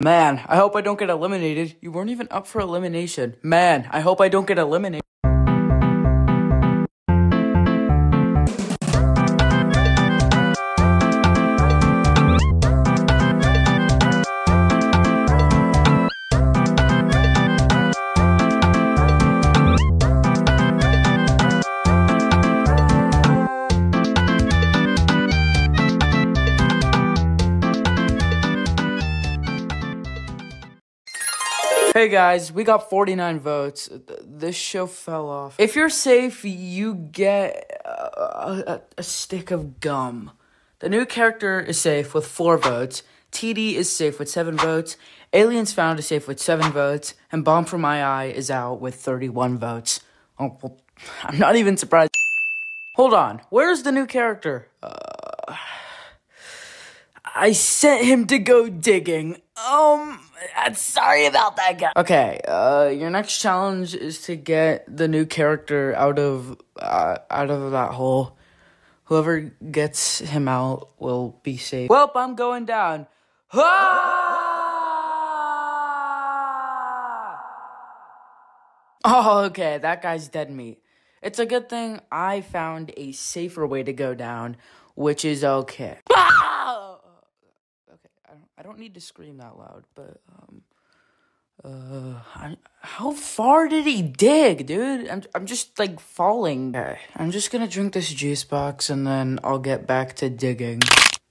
Man, I hope I don't get eliminated. You weren't even up for elimination. Man, I hope I don't get eliminated. Hey guys, we got 49 votes. This show fell off. If you're safe, you get a, a, a, stick of gum. The new character is safe with 4 votes. TD is safe with 7 votes. Aliens Found is safe with 7 votes. And Bomb for My Eye is out with 31 votes. Oh, well, I'm not even surprised. Hold on, where's the new character? Uh, I sent him to go digging. Um, I'm sorry about that guy. Okay, uh, your next challenge is to get the new character out of uh, out of that hole. Whoever gets him out will be safe. Well, I'm going down. Ah! Oh, okay, that guy's dead meat. It's a good thing I found a safer way to go down, which is okay. I don't need to scream that loud, but um, uh, I, how far did he dig, dude? I'm I'm just like falling. Okay, I'm just gonna drink this juice box and then I'll get back to digging.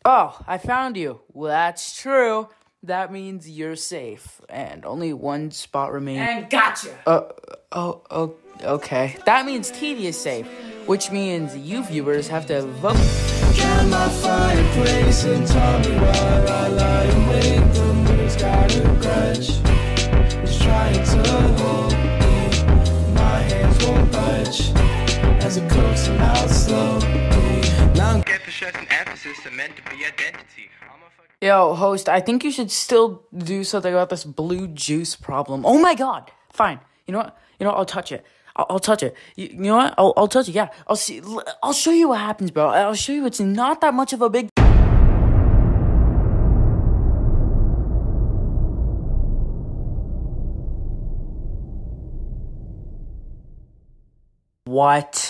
Oh, I found you. Well, that's true. That means you're safe, and only one spot remains. And gotcha. Uh, oh, oh, okay. That means TD is safe, which means you viewers have to vote my fireplace and tell me while I lie awake. The moon's got a grudge. It's trying to hold me. My hands won't budge as it coats out slowly. Now get stress and emphasis meant to be identity. Yo, host, I think you should still do something about this blue juice problem. Oh my god! Fine. You know what? You know what? I'll touch it. I'll, I'll touch it. You, you, know what? I'll, I'll touch it. Yeah. I'll see. I'll show you what happens, bro. I'll show you. It's not that much of a big. What?